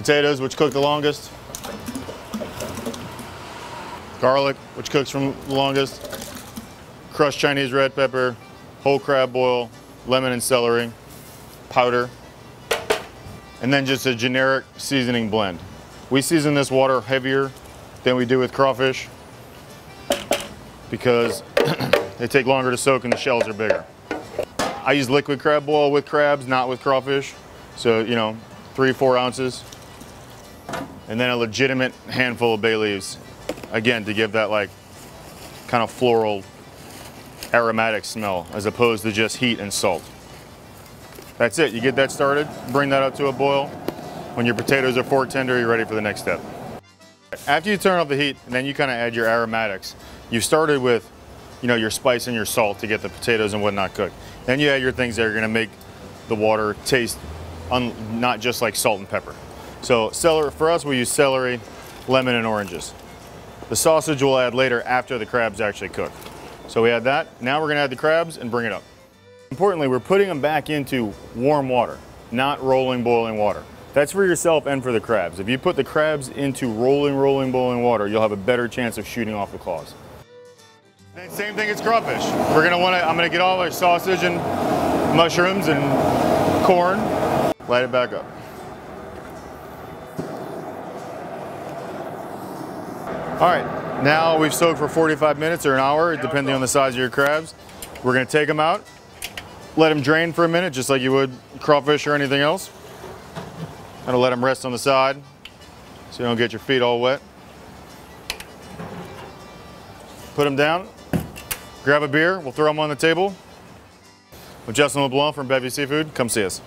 Potatoes, which cook the longest. Garlic, which cooks from the longest. Crushed Chinese red pepper, whole crab boil, lemon and celery, powder, and then just a generic seasoning blend. We season this water heavier than we do with crawfish because they take longer to soak and the shells are bigger. I use liquid crab boil with crabs, not with crawfish. So, you know, three, four ounces. And then a legitimate handful of bay leaves. Again, to give that like kind of floral aromatic smell as opposed to just heat and salt. That's it, you get that started, bring that up to a boil. When your potatoes are fork tender, you're ready for the next step. After you turn off the heat, and then you kind of add your aromatics. You started with, you know, your spice and your salt to get the potatoes and whatnot cooked. Then you add your things that are gonna make the water taste not just like salt and pepper. So celery, for us, we use celery, lemon, and oranges. The sausage we'll add later after the crabs actually cook. So we add that. Now we're gonna add the crabs and bring it up. Importantly, we're putting them back into warm water, not rolling boiling water. That's for yourself and for the crabs. If you put the crabs into rolling, rolling, boiling water, you'll have a better chance of shooting off the claws. And same thing as crawfish. We're gonna wanna, I'm gonna get all our sausage and mushrooms and corn, light it back up. All right, now we've soaked for 45 minutes or an hour, depending on the size of your crabs. We're gonna take them out, let them drain for a minute, just like you would crawfish or anything else. Gonna let them rest on the side so you don't get your feet all wet. Put them down, grab a beer, we'll throw them on the table. With Justin LeBlanc from Bevi Seafood, come see us.